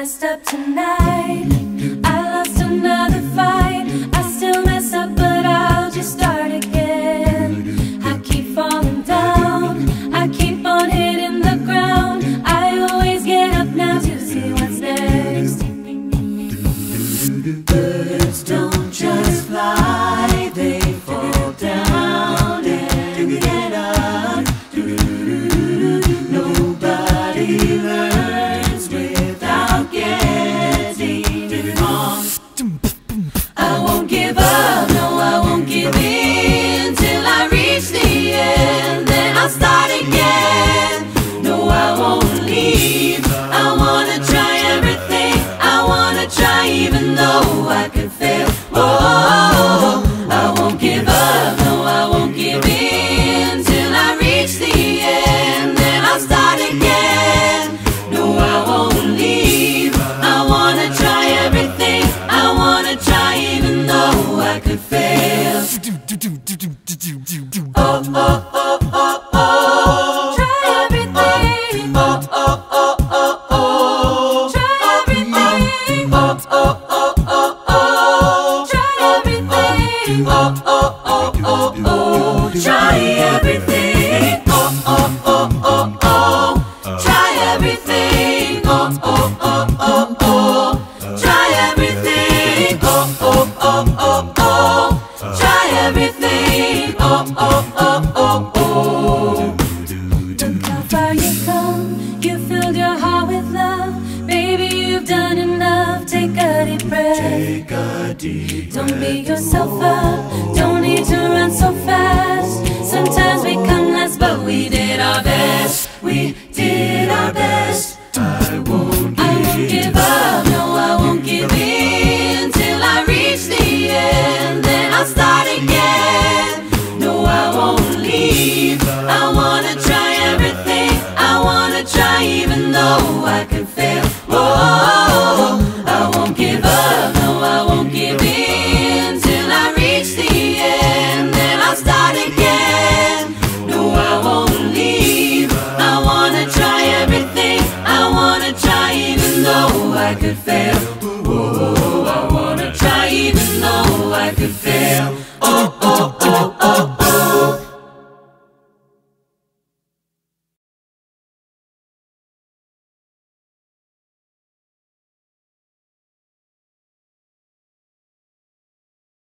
messed up tonight. I lost another fight. I still mess up, but I'll just start again. I keep falling down. I keep on hitting the ground. I always get up now to see what's next. Birds don't just fly, everything. Oh, oh, oh, oh, oh. Try everything. Oh, oh, oh, oh, oh. Try everything. Oh, oh, oh, oh, oh. Look how far you come. You filled your heart with love. Baby, you've done enough. Take a deep breath. Take a deep breath. Don't beat yourself up. Don't need to run so fast. Sometimes we come last, but we did our best. We try even though I can fail. Oh,